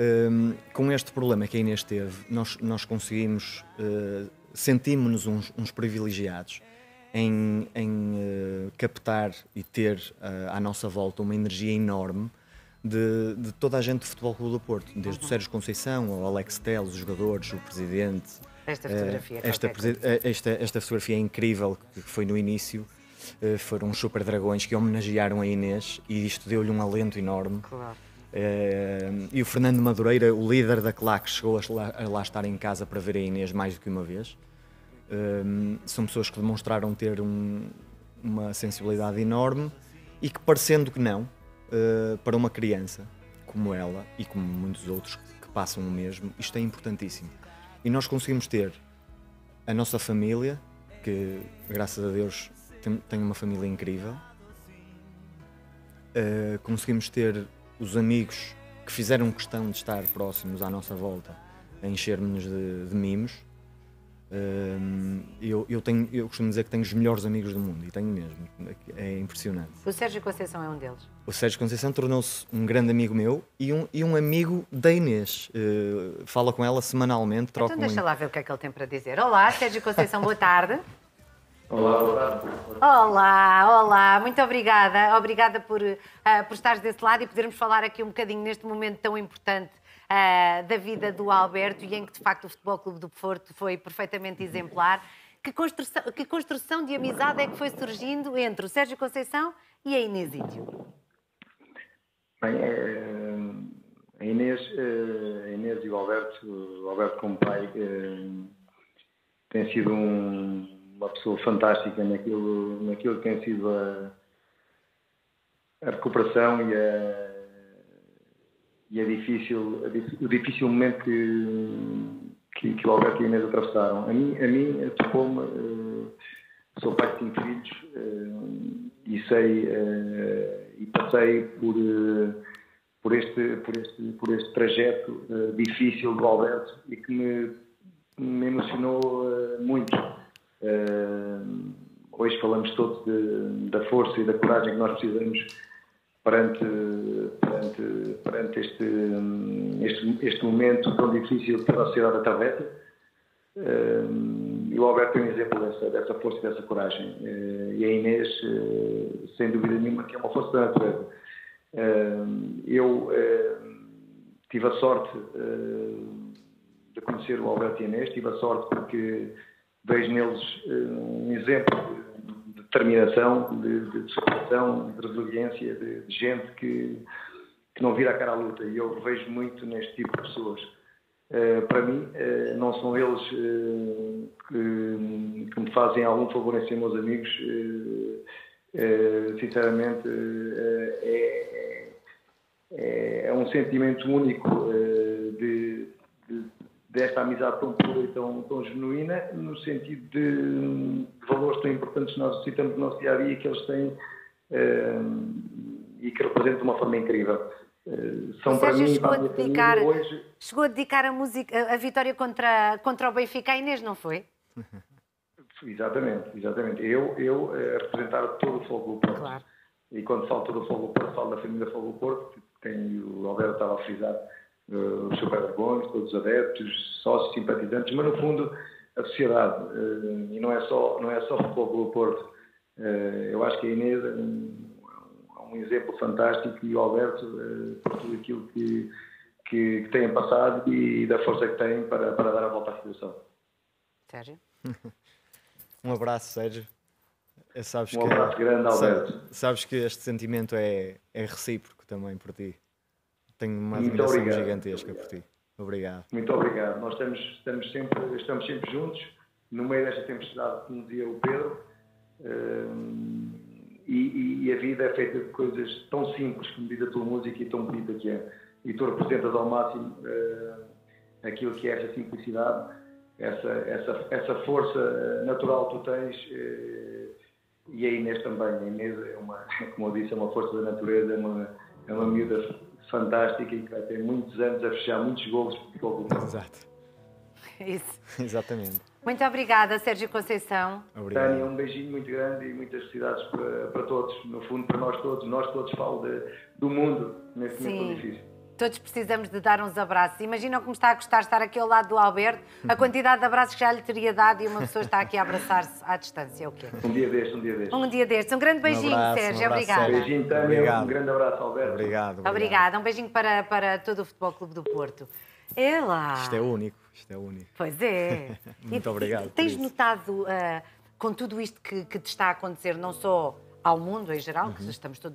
Um, com este problema que a Inês teve, nós, nós conseguimos, uh, sentimos-nos uns, uns, privilegiados em, em uh, captar e ter uh, à nossa volta uma energia enorme de, de, toda a gente do Futebol Clube do Porto, desde uhum. o Sérgio Conceição ao Alex Telles, os jogadores, o presidente. Esta fotografia. esta, esta, esta, fotografia é incrível que foi no início. foram os super dragões que homenagearam a Inês e isto deu-lhe um alento enorme. Claro. Uh, e o Fernando Madureira, o líder da CLAC, chegou a lá, estar em casa para ver a Inês mais do que uma vez. Uh, são pessoas que demonstraram ter um, uma sensibilidade enorme e que, parecendo que não, uh, para uma criança como ela e como muitos outros que passam o mesmo, isto é importantíssimo. E nós conseguimos ter a nossa família, que graças a Deus tem uma família incrível, conseguimos ter os amigos que fizeram questão de estar próximos à nossa volta a encher-nos de, de, mimos. Um, eu, eu, tenho, eu costumo dizer que tenho os melhores amigos do mundo e tenho mesmo. É impressionante. O Sérgio Conceição é um deles. O Sérgio Conceição tornou-se um grande amigo meu e um, e um amigo da Inês. Uh, fala com ela semanalmente, troca Então deixa lá ver o que é que ele tem para dizer. Olá, Sérgio Conceição, boa tarde. Olá, olá. Olá, olá, muito obrigada. Obrigada por, uh, por estares desse lado e podermos falar aqui um bocadinho neste momento tão importante uh, da vida do Alberto e em que, de facto, o Futebol Clube do Porto foi perfeitamente exemplar. Que construção, que construção de amizade é que foi surgindo entre o Sérgio Conceição e a Inês Ítio? Bem, é, a, Inês, eh, a Inês e o Alberto, o Alberto como pai, tem sido um uma pessoa fantástica naquilo, naquilo que tem sido a, a recuperação e, a, e a difícil, a, o difícil momento que, que, que o Alberto e a Inês atravessaram. A mim, a mim tocou-me, uh, sou pai de cinco filhos uh, e sei uh, e passei por, por, este, por, este, por este trajeto difícil do Alberto e que me, me emocionou muito hoje falamos todos de, da força e da coragem que nós precisamos perante, perante, perante este, este, este momento tão difícil que a sociedade atravessa. Uh, e o Alberto é um exemplo dessa, dessa força e dessa coragem. Uh, e a Inês, sem dúvida nenhuma, que é uma força da natureza. eu tive a sorte de conhecer o Alberto e a Inês, tive a sorte porque vejo neles eh, um exemplo de determinação, de, de superação, de resiliência, de, de, gente que, que não vira a cara à luta. E eu vejo muito neste tipo de pessoas. Uh, para mim, uh, não são eles uh, que, que, me fazem algum favor em ser meus amigos. sinceramente, é, é, é, um sentimento único desta amizade tão pura e tão, tão genuína, no sentido de, de valores tão importantes que nós necessitamos no nosso dia a dia que eles têm uh, e que representam de uma forma incrível. Uh, são para mim, chegou a, dedicar, hoje... chegou a dedicar a, música, a vitória contra, contra o Benfica a Inês, não foi? exatamente, exatamente. Eu, eu eh, a representar todo o Fogo do Porto. Claro. E quando falo todo o Fogo do Porto, falo da família Fogo do Porto, tem o Alberto estava a frisar uh, os super-dragões, todos os adeptos, sócios, simpatizantes, mas no fundo a sociedade. Uh, e não é só, não é só o futebol do Porto. Uh, eu acho que a Inês é um, um exemplo fantástico e o Alberto por tudo aquilo que, que, que têm passado e da força que têm para, para dar a volta à situação. Sérgio? um abraço, Sérgio. Sabes um abraço que, grande, Alberto. Sabes, sabes que este sentimento é, é recíproco também por ti. Tenho uma admiração gigantesca por ti. Obrigado. Muito obrigado. Nós estamos, estamos, sempre, estamos sempre juntos, no meio desta tempestade, como dizia o Pedro, um, e, e, a vida é feita de coisas tão simples, como diz a tua música, e tão bonita que é. E tu representas ao máximo uh, aquilo que é essa simplicidade, essa, essa, essa força natural que tu tens, uh, e a Inês também. A Inês é uma, como eu disse, é uma força da natureza, é uma, é uma miúda fantástica e que vai ter muitos anos a fechar muitos golos por futebol Exato. Isso. Exatamente. Muito obrigada, Sérgio Conceição. Obrigado. Tânia, um beijinho muito grande e muitas felicidades para, para todos, no fundo para nós todos. Nós todos falo de, do mundo neste momento difícil. Todos precisamos de dar uns abraços. Imaginam como está a gostar de estar aqui ao lado do Alberto, a quantidade de abraços que já lhe teria dado e uma pessoa está aqui a abraçar-se à distância. O quê? Um dia deste, um dia deste. Um dia destes. Um grande beijinho, abraço, um Sérgio. abraço, Obrigada. Sérgio. Beijinho, Tânia. Obrigado. Um grande abraço, Alberto. Obrigado. obrigado. Obrigada. Um beijinho para, para todo o Futebol Clube do Porto. É lá. Isto é único, isto é único. Pois é. Muito E- obrigado e Tens notado, ah, com tudo isto que, que te está a acontecer, não só ao mundo em geral, que estamos todos